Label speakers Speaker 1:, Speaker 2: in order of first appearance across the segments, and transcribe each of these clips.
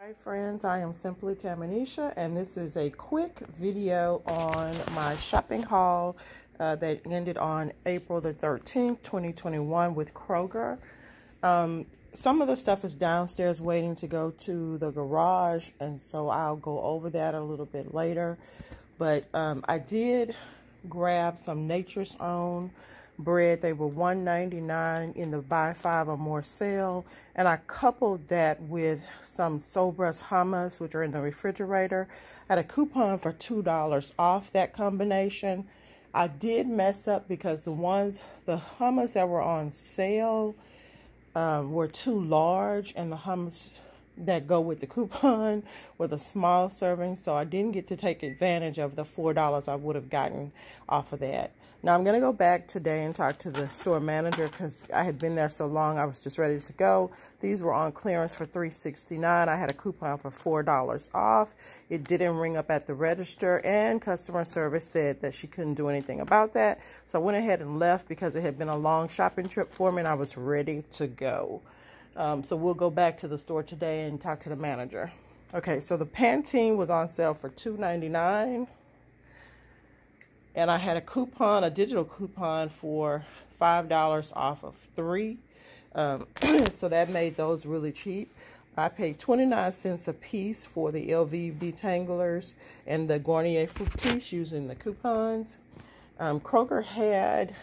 Speaker 1: Hi friends, I am Simply Tamanisha and this is a quick video on my shopping haul uh, that ended on April the 13th, 2021 with Kroger. Um, some of the stuff is downstairs waiting to go to the garage and so I'll go over that a little bit later. But um, I did grab some Nature's Own bread. They were $1.99 in the buy five or more sale. And I coupled that with some Sabras hummus, which are in the refrigerator. I had a coupon for $2 off that combination. I did mess up because the ones, the hummus that were on sale um, were too large and the hummus that go with the coupon with a small serving so I didn't get to take advantage of the four dollars I would have gotten off of that. Now I'm gonna go back today and talk to the store manager because I had been there so long I was just ready to go. These were on clearance for $3.69 I had a coupon for four dollars off. It didn't ring up at the register and customer service said that she couldn't do anything about that. So I went ahead and left because it had been a long shopping trip for me and I was ready to go um, so we'll go back to the store today and talk to the manager. Okay, so the Pantene was on sale for $2.99. And I had a coupon, a digital coupon for $5 off of three. Um, so that made those really cheap. I paid 29 cents a piece for the LV detanglers and the Garnier Fructis using the coupons. Um, Kroger had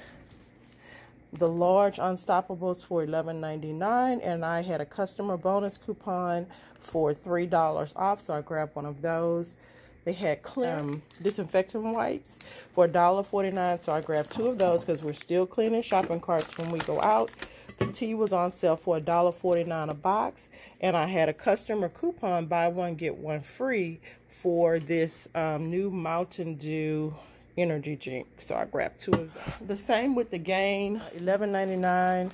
Speaker 1: the large Unstopables for $11.99 and I had a customer bonus coupon for $3 off so I grabbed one of those. They had clear um, disinfectant wipes for $1.49 so I grabbed two of those because we're still cleaning shopping carts when we go out. The tea was on sale for $1.49 a box and I had a customer coupon buy one get one free for this um, new Mountain Dew energy drink. So I grabbed two of them. The same with the Gain, $11.99,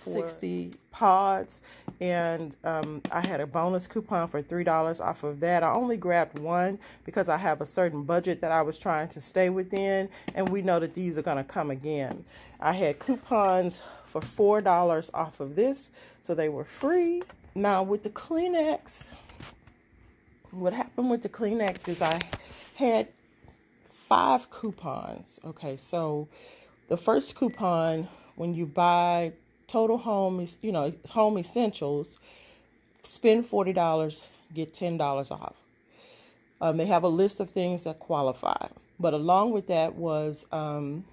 Speaker 1: 60 pods. And um, I had a bonus coupon for $3 off of that. I only grabbed one because I have a certain budget that I was trying to stay within. And we know that these are going to come again. I had coupons for $4 off of this. So they were free. Now with the Kleenex, what happened with the Kleenex is I had five coupons. Okay, so the first coupon, when you buy total home, you know, home essentials, spend $40, get $10 off. Um, they have a list of things that qualify. But along with that was um,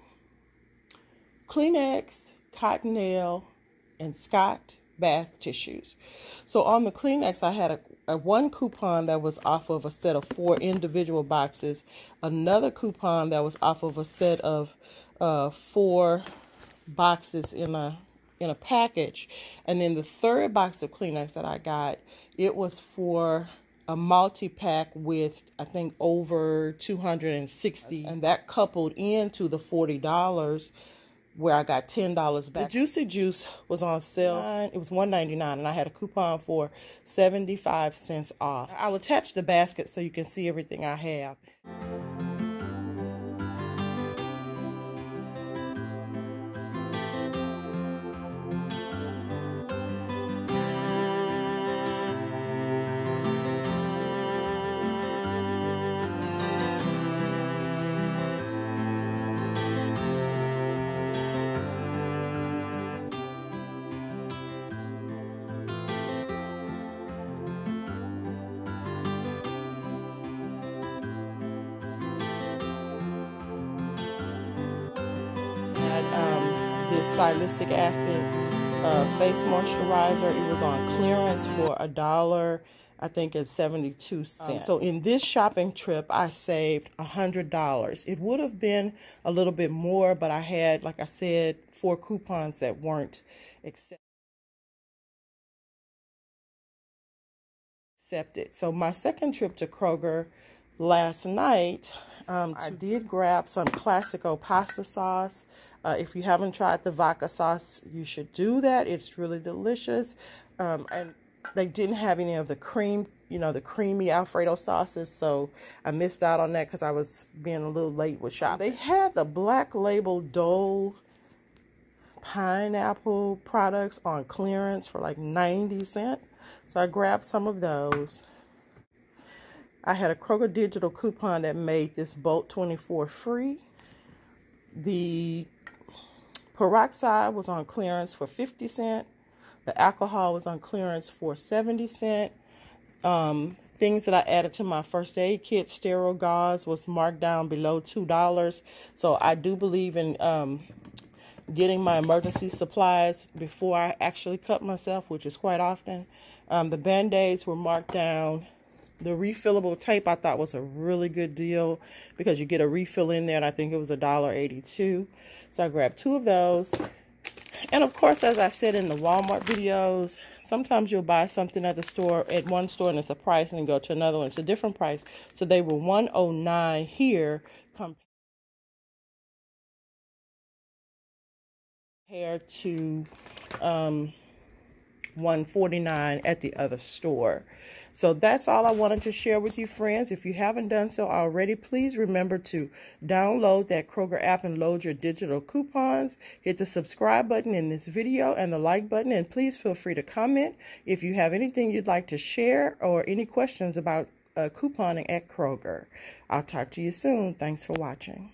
Speaker 1: Kleenex, Cottonelle, and Scott bath tissues. So on the Kleenex, I had a, a, one coupon that was off of a set of four individual boxes, another coupon that was off of a set of uh, four boxes in a in a package, and then the third box of Kleenex that I got, it was for a multi-pack with I think over 260 and that coupled into the $40 where I got ten dollars back. The Juicy Juice was on sale. It was one ninety nine, and I had a coupon for seventy five cents off. I'll attach the basket so you can see everything I have. This salicylic acid uh, face moisturizer. It was on clearance for a dollar. I think it's 72 cents. So in this shopping trip, I saved $100. It would have been a little bit more, but I had, like I said, four coupons that weren't accepted. accepted. So my second trip to Kroger last night, um, I did grab some Classico pasta sauce. Uh, if you haven't tried the vodka sauce, you should do that. It's really delicious. Um, and they didn't have any of the cream, you know, the creamy Alfredo sauces. So I missed out on that because I was being a little late with shopping. They had the black label Dole pineapple products on clearance for like 90 cents. So I grabbed some of those. I had a Kroger digital coupon that made this Bolt 24 free. The peroxide was on clearance for 50 cent. The alcohol was on clearance for 70 cent. Um, things that I added to my first aid kit, sterile gauze, was marked down below $2. So I do believe in um, getting my emergency supplies before I actually cut myself, which is quite often. Um, the band-aids were marked down. The refillable tape I thought was a really good deal because you get a refill in there and I think it was $1.82. So I grabbed two of those. And of course, as I said in the Walmart videos, sometimes you'll buy something at the store, at one store and it's a price and go to another one. It's a different price. So they were 109 here compared to um, 149 at the other store. So that's all I wanted to share with you, friends. If you haven't done so already, please remember to download that Kroger app and load your digital coupons. Hit the subscribe button in this video and the like button, and please feel free to comment if you have anything you'd like to share or any questions about uh, couponing at Kroger. I'll talk to you soon. Thanks for watching.